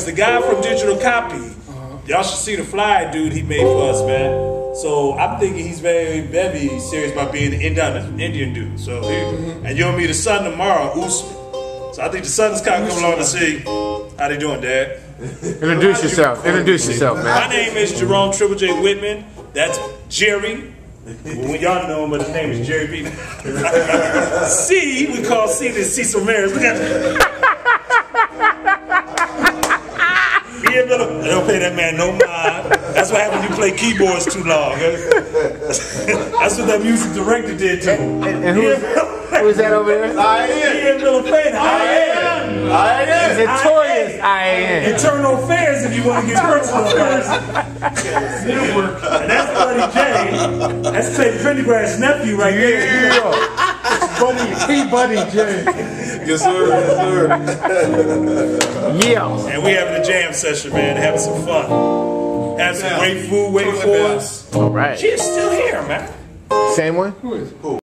because the guy from Digital Copy, y'all should see the fly dude he made for us, man. So I'm thinking he's very, very serious about being an Indian, Indian dude. So, he, mm-hmm. and you'll meet the son tomorrow, Usman. So I think the son's kind of coming along to see how they doing, Dad. Introduce yourself. Introduce yourself, man. My name is Jerome Triple J Whitman. That's Jerry. Well, y'all know him, but his name is Jere B. C, we call C this Cecil Ramirez. Look at Yeah, brother. They don't pay that man no mind. That's what happens when you play keyboards too long. That's what that music director did to him. And, and who, is, who is that over there? I am. Ian Villafana, I am. I am. Notorious I.A.N. Internal affairs if you want to get personal about it. Network. And that's Buddy J. That's Teddy Pendergrass' nephew right there. Buddy, P. Buddy J. Yes, sir. Yes, sir. Yeah. And we having a jam session, man, having some fun. Have some Yeah. great food waiting for us. All right. She's still here, man. Same one? Who is? Who?